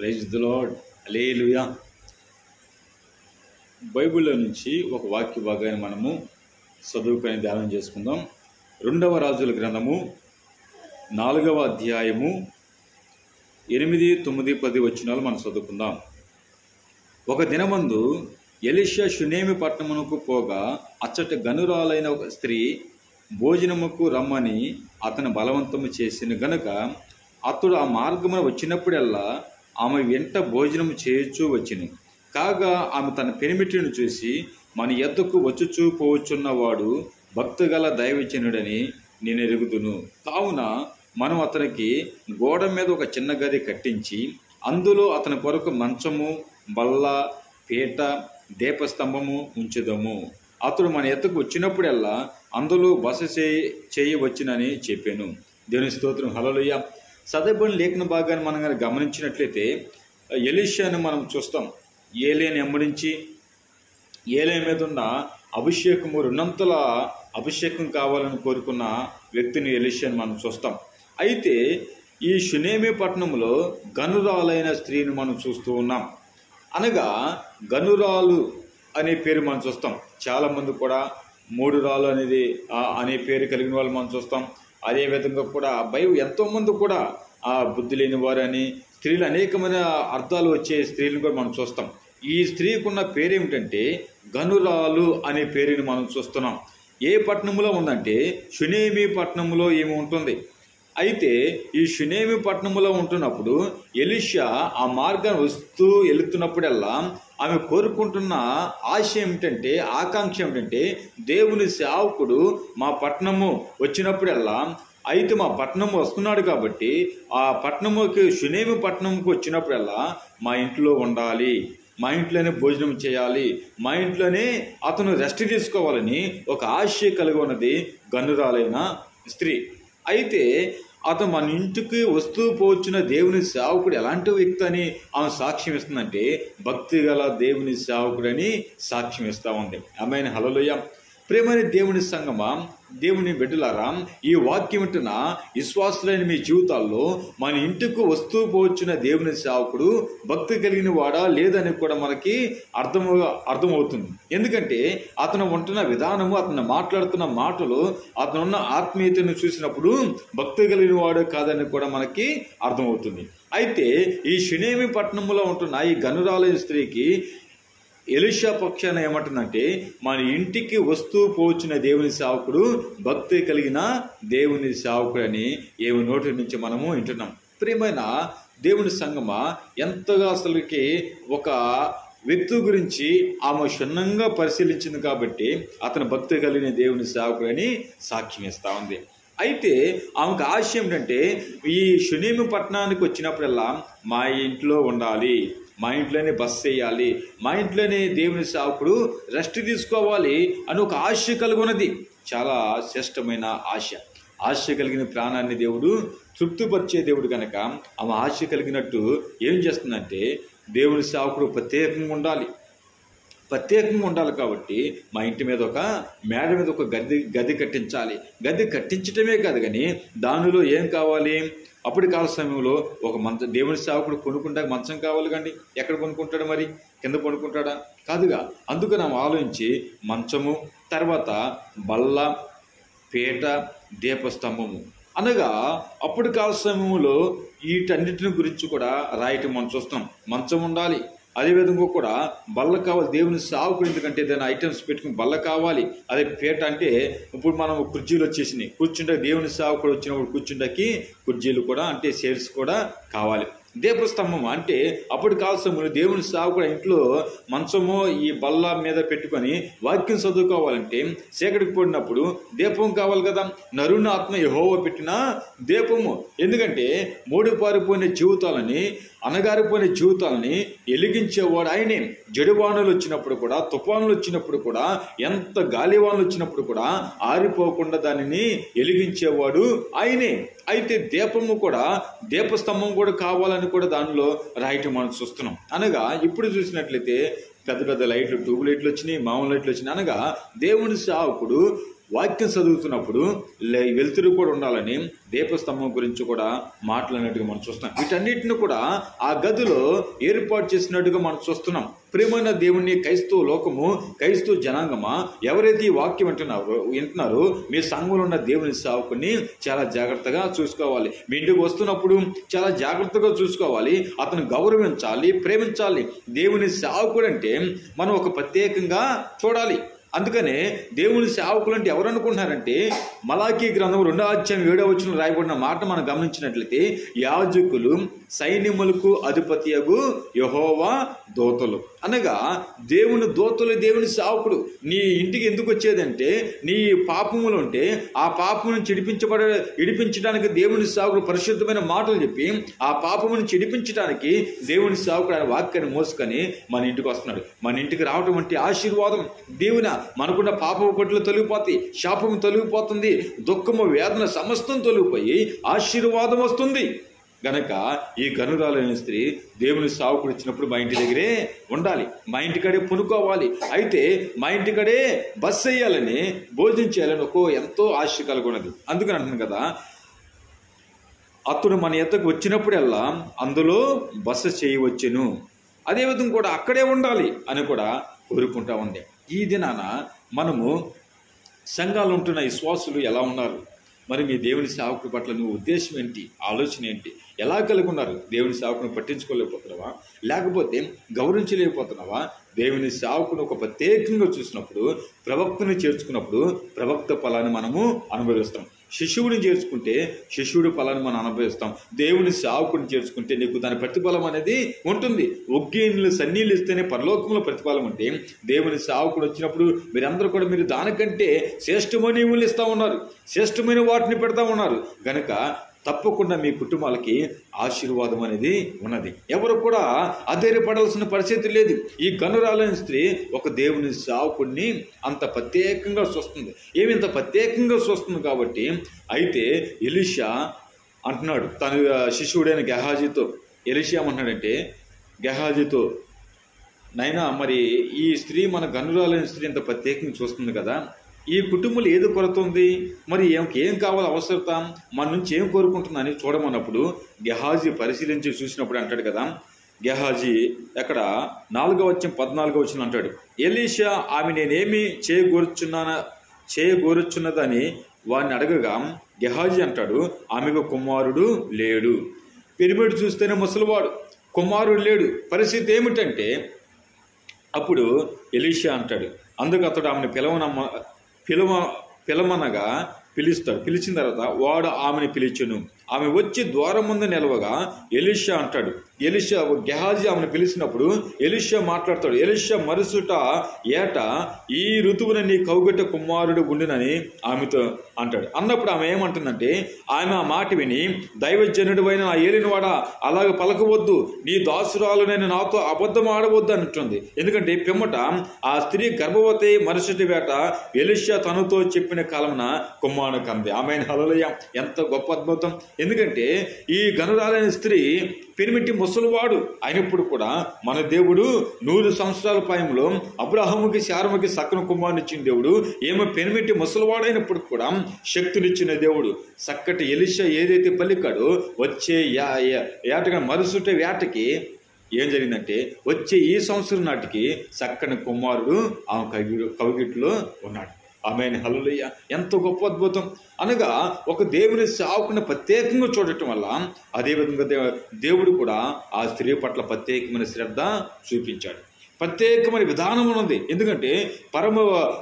Praise the lord alleluia బైబిల్లో నుంచి ఒక వాక్య భాగాన్ని మనము చదువుకొని ధ్యానం చేసుకుందాం. రెండవ రాజుల గ్రంథము నాలుగవ అధ్యాయము ఎనిమిది తొమ్మిది పది వచ్చినాలు మనం చదువుకుందాం. ఒక దినమందు ఎలిషా షునేమి పట్టణమునకు పోగా అచ్చట గనురాలైన ఒక స్త్రీ భోజనముకు రమ్మని అతను బలవంతము చేసిన గనుక అతడు ఆ మార్గమున వచ్చినప్పుడల్లా ఆమె వెంట భోజనము చేయొచ్చు వచ్చిన. కాగా ఆమె తన పెనిమిటిని చూసి మన ఎద్దకు వచ్చుచూ పోవచ్చున్నవాడు భక్తుగల దైవజనుడని నేను ఎరుగుదును కావున మనం అతనికి గోడ మీద ఒక చిన్న గది కట్టించి అందులో అతని కొరకు మంచము బల్ల పీట దీపస్తంభము ఉంచుదము. అతడు మన ఎత్తుకు వచ్చినప్పుడల్లా అందులో బస చేయ చేయవచ్చునని చెప్పాను. దేవుని స్తోత్రం. హలలుయ సదబని లేఖన భాగాన్ని మనం కనుక గమనించినట్లయితే ఎలిషాను మనం చూస్తాం. ఏలేని ఎమ్మడించి ఏలే మీద ఉన్న అభిషేకము రెండంతల అభిషేకం కావాలని కోరుకున్న వ్యక్తిని ఎలిషాను మనం చూస్తాం. అయితే ఈ షునేమి పట్టణంలో గనురాలైన స్త్రీని మనం చూస్తూ ఉన్నాం. అనగా గనురాలు అనే పేరు మనం చూస్తాం. చాలామంది కూడా మూడు రాలు అనేది అనే పేరు కలిగిన వాళ్ళు మనం చూస్తాం. అదేవిధంగా కూడా భయం ఎంతోమంది కూడా ఆ బుద్ధి లేని వారని స్త్రీలు అనేకమైన అర్థాలు వచ్చే స్త్రీలను కూడా మనం చూస్తాం. ఈ స్త్రీకున్న పేరేమిటంటే పేరు ఏమిటంటే గనురాలు అనే పేరుని మనం చూస్తున్నాం. ఏ పట్టణంలో ఉందంటే సునేమి పట్టణంలో ఏమి ఉంటుంది. అయితే ఈ షునేమి పట్టణంలో ఉంటున్నప్పుడు ఎలిషా ఆ మార్గాన్ని వస్తూ వెళుతున్నప్పుడల్లా ఆమె కోరుకుంటున్న ఆశ ఏమిటంటే ఆకాంక్ష ఏమిటంటే దేవుని సేవకుడు మా పట్టణము వచ్చినప్పుడల్లా అయితే మా పట్టణం వస్తున్నాడు కాబట్టి ఆ పట్టణంకి షునేమి పట్టణంకి వచ్చినప్పుడల్లా మా ఇంట్లో ఉండాలి మా ఇంట్లోనే భోజనం చేయాలి మా ఇంట్లోనే అతను రెస్ట్ తీసుకోవాలని ఒక ఆశ కలిగి ఉన్నది గన్నురాలైన స్త్రీ. అయితే అతను మన ఇంటికి వస్తూ పోవచ్చిన దేవుని సేవకుడు ఎలాంటి వ్యక్తి అని ఆమె సాక్ష్యం ఇస్తుందంటే భక్తి గల దేవుని సేవకుడని సాక్ష్యం ఇస్తా ఉంది. ఆమె హలోయ ప్రేమని దేవుని సంగమా? దేవుని బిడ్డలారా ఈ వాక్యం వింటున్న విశ్వాసులైన మీ జీవితాల్లో మన ఇంటికి వస్తూ పోవచ్చిన దేవుని సేవకుడు భక్తి కలిగిన వాడా లేదని కూడా మనకి అర్థం అర్థమవుతుంది. ఎందుకంటే అతను ఉంటున్న విధానము అతను మాట్లాడుతున్న మాటలు అతను ఉన్న ఆత్మీయతను చూసినప్పుడు భక్తి కలిగిన వాడు కాదని కూడా మనకి అర్థమవుతుంది. అయితే ఈ షునేమి పట్టణంలో ఉంటున్న ఈ గనురాలయ స్త్రీకి ఎలిషా పక్షాన ఏమంటుందంటే మన ఇంటికి వస్తూ పోచిన దేవుని సేవకుడు భక్తి కలిగిన దేవుని సేవకుడు అని ఏమి నోటి నుంచి మనము వింటున్నాం. ప్రియమైన దేవుని సంగమా ఎంతగా అసలుకి ఒక వ్యక్తి గురించి ఆమె క్షుణ్ణంగా పరిశీలించింది కాబట్టి అతను భక్తి కలిగిన దేవుని సేవకుడు అని సాక్ష్యం ఇస్తూ ఉంది. అయితే ఆమెకు ఆశ ఏమిటంటే ఈ షునేమి పట్టణానికి వచ్చినప్పుడల్లా మా ఇంట్లో ఉండాలి. మా ఇంట్లోనే బస్ చేయాలి మా ఇంట్లోనే దేవుని సాకుడు రెస్ట్ తీసుకోవాలి అని ఒక ఆశ కలిగి ఉన్నది చాలా శ్రేష్టమైన ఆశ. ఆశ కలిగిన ప్రాణాన్ని దేవుడు తృప్తిపరిచే దేవుడు కనుక ఆమె ఆశ కలిగినట్టు ఏం చేస్తుందంటే దేవుని సేవకుడు ప్రత్యేకంగా ఉండాలి. ప్రత్యేకంగా ఉండాలి కాబట్టి మా ఇంటి మీద ఒక మేడ మీద ఒక గది గది కట్టించాలి. గది కట్టించటమే కాదు కానీ దానిలో ఏం కావాలి? అప్పటి కాల సమయంలో ఒక మంచ దేవుని సేవకుడు కొనుక్కుంటా మంచం కావాలి కండి. ఎక్కడ కొనుక్కుంటాడు మరి? కింద కొనుక్కుంటాడా కాదుగా. అందుకని ఆమె ఆలోచించి మంచము తర్వాత బల్ల పీట దీపస్తంభము. అనగా అప్పటి కాల సమయంలో వీటన్నిటిని గురించి కూడా రాయటం మనం చూస్తున్నాం మంచం ఉండాలి అదేవిధంగా కూడా బల్ల కావాలి దేవుని సావుకు ఎందుకంటే ఏదైనా ఐటమ్స్ పెట్టుకుని బల్ల కావాలి అదే పేట అంటే ఇప్పుడు మనం కుర్చీలు వచ్చేసినాయి. కూర్చుంటే దేవుని సావుకుడు వచ్చినప్పుడు కూర్చుండకి కుర్చీలు కూడా అంటే చైర్స్ కూడా కావాలి. దీపస్తంభం అంటే అప్పుడు కాల్సము దేవుని సావుకుడు ఇంట్లో మంచము ఈ బల్ల మీద పెట్టుకొని వాక్యం చదువుకోవాలంటే చీకటికి పడినప్పుడు దీపం కావాలి కదా. నరుణ ఆత్మ యహోవ పెట్టిన దీపము. ఎందుకంటే మూడు పారిపోయిన జీవితాలని అనగారిపోయిన జీవితాలని వెలిగించేవాడు ఆయనే. జడివానలు వచ్చినప్పుడు కూడా తుఫానులు వచ్చినప్పుడు కూడా ఎంత గాలివానలు వచ్చినప్పుడు కూడా ఆరిపోకుండా దానిని ఎలిగించేవాడు ఆయనే. అయితే దీపము కూడా దీపస్తంభం కూడా కావాలని కూడా దానిలో రాయటం మనం చూస్తున్నాం. అనగా ఇప్పుడు చూసినట్లయితే పెద్ద పెద్ద లైట్లు ట్యూబ్ లైట్లు వచ్చినాయి మామూలు లైట్లు వచ్చినాయి. అనగా దేవుని సేవకుడు వాక్యం చదువుతున్నప్పుడు లే వెలుతురు కూడా ఉండాలని దీపస్తంభం గురించి కూడా మాట్లాడినట్టుగా మనం చూస్తున్నాం. వీటన్నిటిని కూడా ఆ గదిలో ఏర్పాటు చేసినట్టుగా మనం చూస్తున్నాం. ప్రేమైన దేవుణ్ణి క్రైస్తవ లోకము క్రైస్తవ జనాంగమా ఎవరైతే ఈ వాక్యం వింటున్నారో వింటున్నారో మీ సంఘంలో ఉన్న దేవుని సేవకుని చాలా జాగ్రత్తగా చూసుకోవాలి. మీ ఇంటికి వస్తున్నప్పుడు చాలా జాగ్రత్తగా చూసుకోవాలి. అతను గౌరవించాలి ప్రేమించాలి. దేవుని సేవకుడు అంటే మనం ఒక ప్రత్యేకంగా చూడాలి. అందుకనే దేవుని సేవకులు అంటే ఎవరు అనుకుంటున్నారంటే మలాఖీ గ్రంథం రెండో అధ్యాయం ఏడో వచ్చిన రాయబడిన మాట మనం గమనించినట్లయితే యాజకులు సైన్యములకు అధిపతియగు యహోవా దోతలు. అనగా దేవుని దోతలు దేవుని సేవకుడు నీ ఇంటికి ఎందుకు వచ్చేదంటే నీ పాపములు ఉంటే ఆ పాపము నుంచి ఇడిపించబడ ఇడిపించడానికి దేవుని సేవకుడు పరిశుద్ధమైన మాటలు చెప్పి ఆ పాపమును చిడిపించడానికి దేవుని సేవకుడు ఆయన వాక్యాన్ని మోసుకొని మన ఇంటికి వస్తున్నాడు. మన ఇంటికి రావటం అంటే ఆశీర్వాదం. దేవుని మనకున్న పాపము కొట్లు తొలగిపోతాయి శాపము తొలగిపోతుంది దుఃఖము వేదన సమస్తం తొలగిపోయి ఆశీర్వాదం వస్తుంది. గనక ఈ గనురాలైన స్త్రీ దేవుని సావుకుడు ఇచ్చినప్పుడు మా ఇంటి దగ్గరే ఉండాలి. మా ఇంటికడే పునుకోవాలి. అయితే మా ఇంటికడే బస్ వేయాలని భోజనం చేయాలని ఒక ఎంతో ఆశ కలుగున్నది. అందుకని అంటున్నాను కదా అతడు మన ఎద్దకు వచ్చినప్పుడల్లా అందులో బస చేయవచ్చును. అదేవిధంగా కూడా అక్కడే ఉండాలి అని కూడా కోరుకుంటా ఉంది. ఈ దినాన మనము సంఘాలు ఉంటున్న విశ్వాసులు ఎలా ఉన్నారు? మరి మీ దేవుని సేవకుడి పట్ల నువ్వు ఉద్దేశం ఏంటి? ఆలోచన ఏంటి? ఎలా కలుగున్నారు? దేవుని సేవకుని పట్టించుకోలేకపోతున్నావా? లేకపోతే గౌరవించలేకపోతున్నావా? దేవుని సేవకుని ఒక ప్రత్యేకంగా చూసినప్పుడు ప్రవక్తని చేర్చుకున్నప్పుడు ప్రవక్త ఫలాన్ని మనము అనుభవిస్తాం. శిశువుని చేర్చుకుంటే శిష్యుడి ఫలాన్ని మనం అనుభవిస్తాం. దేవుని సేవకుని చేర్చుకుంటే నీకు దాని ప్రతిఫలం అనేది ఉంటుంది. ఒగ్గేళ్ళు సన్నీళ్ళు ఇస్తేనే పరలోకంలో ప్రతిఫలం ఉంటే దేవుని సేవకుడు వచ్చినప్పుడు మీరందరూ కూడా మీరు దానికంటే శ్రేష్టమైన ఈవులు ఇస్తా ఉన్నారు. శ్రేష్టమైన వాటిని పెడతా ఉన్నారు. కనుక తప్పకుండా మీ కుటుంబాలకి ఆశీర్వాదం అనేది ఉన్నది. ఎవరు కూడా అధైర్యపడాల్సిన పరిస్థితి లేదు. ఈ గనురాలైన స్త్రీ ఒక దేవుని సావుకుడిని అంత ప్రత్యేకంగా చూస్తుంది. ఏమి ఇంత ప్రత్యేకంగా చూస్తుంది కాబట్టి అయితే ఎలిషా అంటున్నాడు. తన శిష్యుడైన గెహాజీతో ఎలిషా ఏమంటున్నాడంటే గెహాజీతో నైనా మరి ఈ స్త్రీ మన గనురాలైన స్త్రీ ఇంత ప్రత్యేకంగా చూస్తుంది కదా? ఈ కుటుంబంలో ఏది కొరత ఉంది మరి ఏం- కావాలి కావాలో అవసరత? మన నుంచి ఏం కోరుకుంటుందని చూడమన్నప్పుడు గెహాజీ పరిశీలించి చూసినప్పుడు అంటాడు కదా. గెహాజీ ఎక్కడ? నాలుగో వచ్చిన పద్నాలుగో వచ్చిన అంటాడు. ఎలీషా ఆమె నేనేమి చేయగోరుచున్నాన చేయగోరుచున్నదని వారిని అడగగా గెహాజీ అంటాడు ఆమెకు కుమారుడు లేడు. పిరిమిడి చూస్తేనే ముసలివాడు. కుమారుడు లేడు. పరిస్థితి ఏమిటంటే అప్పుడు ఎలీషా అంటాడు అందుకు అతడు ఆమెను పిలవనమ్మ పిలవ పిలమనగా పిలుస్తాడు. పిలిచిన తర్వాత వాడు ఆమెను పిలిచును. ఆమె వచ్చి ద్వారం ముందు నిలవగా ఎలిషా అంటాడు ఎలిషా గెహాజీ ఆమెను పిలిచినప్పుడు ఎలిషా మాట్లాడతాడు ఎలిషా మరుసుట ఏట ఈ ఋతువున నీ కౌగట్ట కుమారుడు ఉండినని ఆమెతో అంటాడు. అన్నప్పుడు ఆమె ఏమంటుందంటే ఆమె ఆ మాట విని దైవజనుడు అయిన నా ఏలినవాడ అలాగ పలకవద్దు నీ దాసురాలు నేను నాతో అబద్ధం ఆడవద్దు అంటుంది. ఎందుకంటే పిమ్మట ఆ స్త్రీ గర్భవతి మరుసటి వేట ఎలిషా తనతో చెప్పిన కాలమున కుమ్మాను కంది. ఆమె హలలయ ఎంత గొప్ప అద్భుతం. ఎందుకంటే ఈ గనురాలైన స్త్రీ పెనిమిటి ముసలివాడు అయినప్పుడు కూడా మన దేవుడు నూరు సంవత్సరాల పాయంలో అబ్రాహముకి శారముకి సక్కన కుమారుని ఇచ్చిన దేవుడు. ఏమో పెనిమిటి ముసలివాడైనప్పుడు కూడా శక్తినిచ్చిన దేవుడు. చక్కటి ఎలిషా ఏదైతే పలికాడో వచ్చే యా- ఏటగా మరుసట వేటకి ఏం జరిగిందంటే వచ్చే ఈ సంవత్సరం నాటికి చక్కని కుమారుడు ఆమె కవి కవిగిట్లో ఉన్నాడు. ఆమె హల్లుయ్య ఎంత గొప్ప అద్భుతం. అనగా ఒక దేవుని సావుకుని ప్రత్యేకంగా చూడటం వల్ల అదేవిధంగా దేవ దేవుడు కూడా ఆ స్త్రీ పట్ల ప్రత్యేకమైన శ్రద్ధ చూపించాడు. ప్రత్యేకమైన విధానం ఉన్నది. ఎందుకంటే పరమ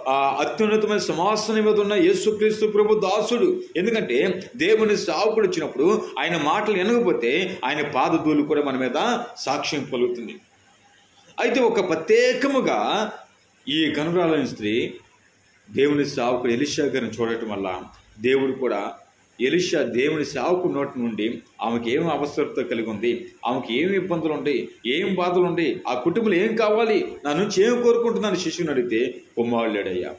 ఆ, అత్యున్నతమైన సమాసనం మీద ఉన్న యేసుక్రీస్తు ప్రభు దాసుడు. ఎందుకంటే దేవుని సావుకుడు వచ్చినప్పుడు ఆయన మాటలు వినకపోతే ఆయన పాదధూలు కూడా మన మీద సాక్ష్యం పలుకుతుంది. అయితే ఒక ప్రత్యేకముగా ఈ గనురాలని స్త్రీ దేవుని సావుకుడు ఎలిషా గారిని చూడటం వల్ల దేవుడు కూడా ఎలిషా దేవుని సావుకు నోటి నుండి ఆమెకి ఏం అవసరత కలిగి ఉంది? ఆమెకి ఏం ఇబ్బందులు ఉండి? ఏం బాధలు ఉండి? ఆ కుటుంబంలో ఏం కావాలి? నా నుంచి ఏం కోరుకుంటుందని శిష్యుని అడిగితే కుమారుడు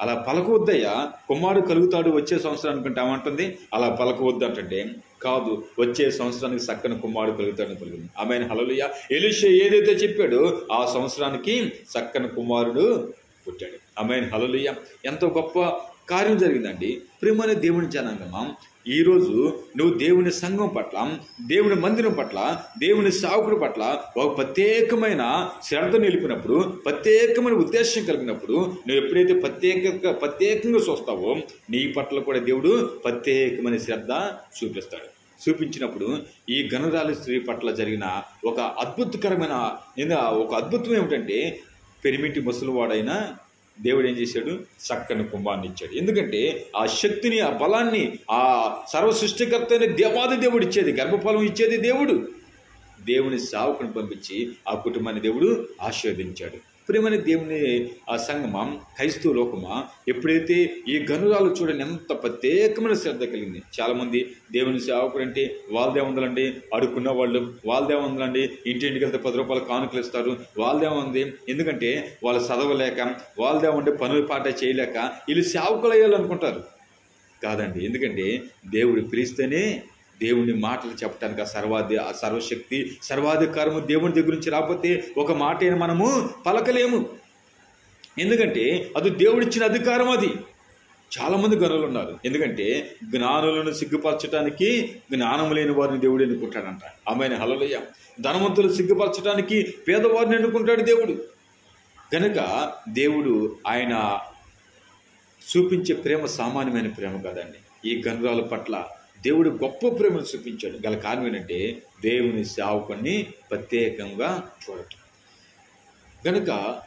అలా పలకవద్దయ్యా కుమారుడు కలుగుతాడు వచ్చే సంవత్సరానికి అంటే ఏమంటుంది అలా పలకవద్దు అంటే కాదు వచ్చే సంవత్సరానికి చక్కని కుమారుడు కలుగుతాడని పలికింది ఆమె హలలుయ ఎలిషా ఏదైతే చెప్పాడో ఆ సంవత్సరానికి చక్కని కుమారుడు పుట్టాడు. ఆమె హలలుయ్య ఎంతో గొప్ప కార్యం జరిగిందండి. ప్రేమనే దేవుని జనాంగమా? ఈరోజు నువ్వు దేవుని సంఘం పట్ల దేవుని మందిరం పట్ల దేవుని సావుకుడి పట్ల ఒక ప్రత్యేకమైన శ్రద్ధ నిలిపినప్పుడు ప్రత్యేకమైన ఉద్దేశం కలిగినప్పుడు నువ్వు ఎప్పుడైతే ప్రత్యేక ప్రత్యేకంగా చూస్తావో నీ పట్ల కూడా దేవుడు ప్రత్యేకమైన శ్రద్ధ చూపిస్తాడు. చూపించినప్పుడు ఈ గనురాలి స్త్రీ పట్ల జరిగిన ఒక అద్భుతకరమైన ఒక అద్భుతం ఏమిటంటే పెరిమిటి ముసలివాడైన దేవుడు ఏం చేశాడు? చక్కని కుంభాన్ని ఇచ్చాడు. ఎందుకంటే ఆ శక్తిని ఆ బలాన్ని ఆ సర్వ సృష్టికర్త అయిన దేవాది దేవుడు ఇచ్చేది గర్భఫలం ఇచ్చేది దేవుడు. దేవుని సావుకుని పంపించి ఆ కుటుంబాన్ని దేవుడు ఆశీర్వదించాడు. ప్రేమని దేవుని ఆ సంగమా క్రైస్తవ లోకమా ఎప్పుడైతే ఈ గనురాలు చూడని ఎంత ప్రత్యేకమైన శ్రద్ధ కలిగింది. చాలామంది దేవుని సేవకుడు అంటే వాళ్ళదే ఉందండి అడుక్కున్న వాళ్ళు వాళ్ళదే ఉందండి ఇంటింటికి వెళ్తే పది రూపాయలు కానుకలు ఇస్తారు వాళ్ళదే ఉంది ఎందుకంటే వాళ్ళు చదవలేక వాళ్ళదే ఉండి పనులు పాట చేయలేక వీళ్ళు సేవకులు అయ్యాలనుకుంటారు కాదండి ఎందుకంటే దేవుడు పిలిస్తేనే దేవుని మాటలు చెప్పడానికి ఆ సర్వాధి ఆ సర్వశక్తి సర్వాధికారము దేవుని దగ్గర నుంచి రాకపోతే ఒక మాట మనము పలకలేము. ఎందుకంటే అది దేవుడిచ్చిన అధికారం అది. చాలామంది గనులు ఉన్నారు. ఎందుకంటే జ్ఞానులను సిగ్గుపరచడానికి జ్ఞానం లేని వారిని దేవుడు ఎన్నుకుంటాడంట. అమ్మాయిని హలలయ్య ధనవంతులు సిగ్గుపరచడానికి పేదవారిని ఎన్నుకుంటాడు దేవుడు. కనుక దేవుడు ఆయన చూపించే ప్రేమ సామాన్యమైన ప్రేమ కాదండి. ఈ గనురాల పట్ల దేవుడు గొప్ప ప్రేమను చూపించాడు. గల కారణం ఏంటంటే దేవుని సేవకుని ప్రత్యేకంగా చూడటం. కనుక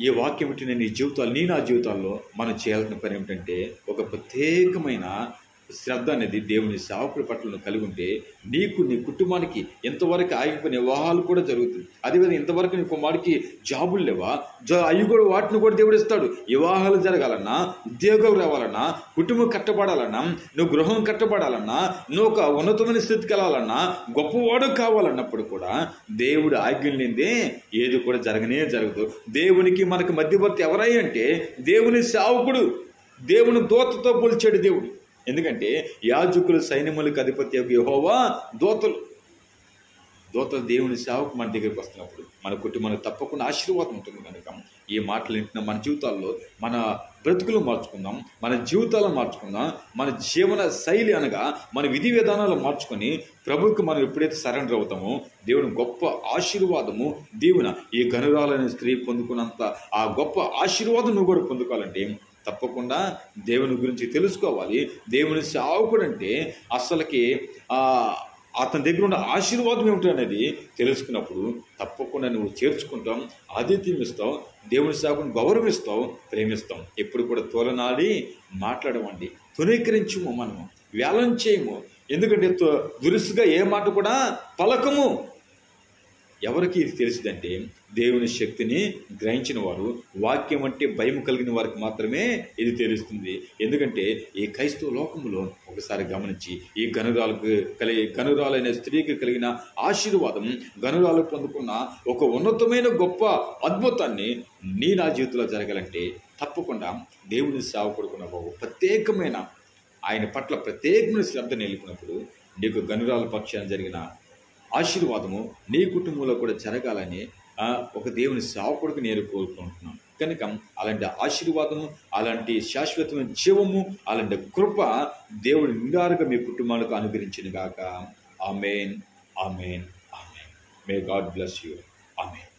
ఈ వాక్యం ఏంటి ఈ జీవితాలు నీ నా జీవితాల్లో మనం చేయాల్సిన పని ఏమిటంటే ఒక ప్రత్యేకమైన శ్రద్ధ అనేది దేవుని సేవకుడి పట్ల కలిగి ఉంటే నీకు నీ కుటుంబానికి ఎంతవరకు ఆగిపోయిన వివాహాలు కూడా జరుగుతుంది. అదేవిధంగా ఇంతవరకు నీ కుమారుడికి జాబులు లేవా? అవి కూడా వాటిని కూడా దేవుడు ఇస్తాడు. వివాహాలు జరగాలన్నా ఉద్యోగాలు రావాలన్నా కుటుంబం కట్టబడాలన్నా నువ్వు గృహం కట్టబడాలన్నా నువ్వు ఒక ఉన్నతమైన స్థితికి వెళ్ళాలన్నా గొప్పవాడు కావాలన్నప్పుడు కూడా దేవుడు ఆజ్ఞలు లేనిదే ఏది కూడా జరగనే జరగదు. దేవునికి మనకు మధ్యవర్తి ఎవరై అంటే దేవుని సేవకుడు దేవుని దూతతో పోల్చాడు దేవుడు. ఎందుకంటే యాజకులు సైన్యములకు అధిపతి యొక్క యహోవా దూతలు. దోతలు దేవుని సేవకు మన దగ్గరికి వస్తున్నప్పుడు మన కుటుంబానికి తప్పకుండా ఆశీర్వాదం ఉంటుంది కనుక ఈ మాటలు వింటున్న మన జీవితాల్లో మన బ్రతుకులు మార్చుకుందాం మన జీవితాలను మార్చుకుందాం మన జీవన శైలి అనగా మన విధి విధానాలు మార్చుకొని ప్రభుకి మనం ఎప్పుడైతే సరెండర్ అవుతామో దేవుని గొప్ప ఆశీర్వాదము దేవున ఈ గనురాలైన స్త్రీ పొందుకున్నంత ఆ గొప్ప ఆశీర్వాదం నువ్వు కూడా పొందుకోవాలంటే తప్పకుండా దేవుని గురించి తెలుసుకోవాలి. దేవుని సేవకుడు అంటే అసలుకి అతని దగ్గర ఉన్న ఆశీర్వాదం ఏమిటి అనేది తెలుసుకున్నప్పుడు తప్పకుండా నువ్వు చేర్చుకుంటాం ఆతిథ్యం ఇస్తావు దేవుని సేవకుని గౌరవిస్తావు ప్రేమిస్తాం. ఎప్పుడు కూడా తోలనాడి మాట్లాడమండి. తునీకరించము మనము. వేలం చేయము. ఎందుకంటే దురుసుగా ఏ మాట కూడా పలకము. ఎవరికి ఇది తెలిసిందంటే దేవుని శక్తిని గ్రహించిన వారు వాక్యం అంటే భయం కలిగిన వారికి మాత్రమే ఇది తెలుస్తుంది. ఎందుకంటే ఈ క్రైస్తవ లోకంలో ఒకసారి గమనించి ఈ గనురాలకు కలిగి గనురాలైన స్త్రీకి కలిగిన ఆశీర్వాదం గనురాలు పొందుకున్న ఒక ఉన్నతమైన గొప్ప అద్భుతాన్ని నీ నా జీవితంలో జరగాలంటే తప్పకుండా దేవుని సేవకుడుకున్న ఒక ప్రత్యేకమైన ఆయన పట్ల ప్రత్యేకమైన శ్రద్ధ నిలిపినప్పుడు నీకు గనురాల పక్షాన జరిగిన ఆశీర్వాదము నీ కుటుంబంలో కూడా జరగాలని ఒక దేవుని సేవకుడికి నేను కోరుకుంటున్నాను. కనుక అలాంటి ఆశీర్వాదము అలాంటి శాశ్వతమైన జీవము అలాంటి కృప దేవుడు నిండారుగా మీ కుటుంబాలకు అనుగ్రహించిన గాక amen amen amen. May God bless you amen